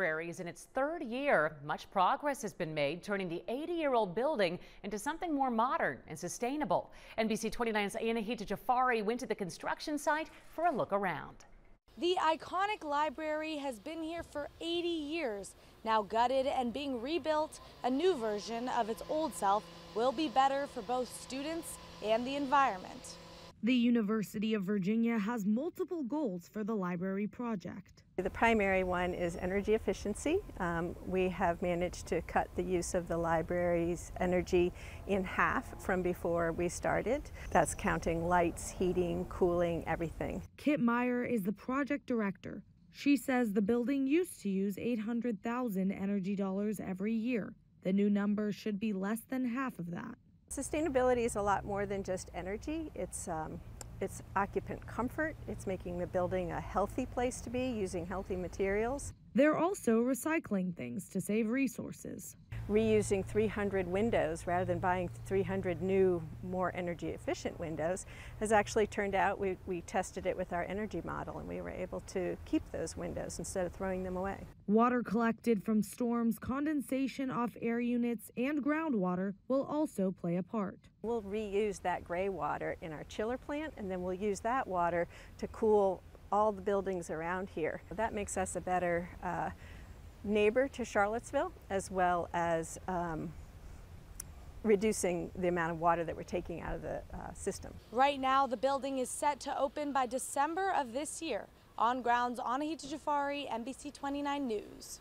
In its third year. Much progress has been made, turning the 80-year-old building into something more modern and sustainable. NBC 29's Anahita Jafari went to the construction site for a look around. The iconic library has been here for 80 years. Now gutted and being rebuilt, a new version of its old self will be better for both students and the environment. The University of Virginia has multiple goals for the library project. The primary one is energy efficiency. Um, we have managed to cut the use of the library's energy in half from before we started. That's counting lights, heating, cooling, everything. Kit Meyer is the project director. She says the building used to use 800,000 energy dollars every year. The new number should be less than half of that. Sustainability is a lot more than just energy. It's, um, it's occupant comfort. It's making the building a healthy place to be using healthy materials. They're also recycling things to save resources reusing 300 windows rather than buying 300 new, more energy efficient windows has actually turned out, we, we tested it with our energy model and we were able to keep those windows instead of throwing them away. Water collected from storms, condensation off air units, and groundwater will also play a part. We'll reuse that gray water in our chiller plant and then we'll use that water to cool all the buildings around here. That makes us a better uh, neighbor to Charlottesville, as well as um, reducing the amount of water that we're taking out of the uh, system. Right now, the building is set to open by December of this year. On grounds, Anahita Jafari, NBC 29 News.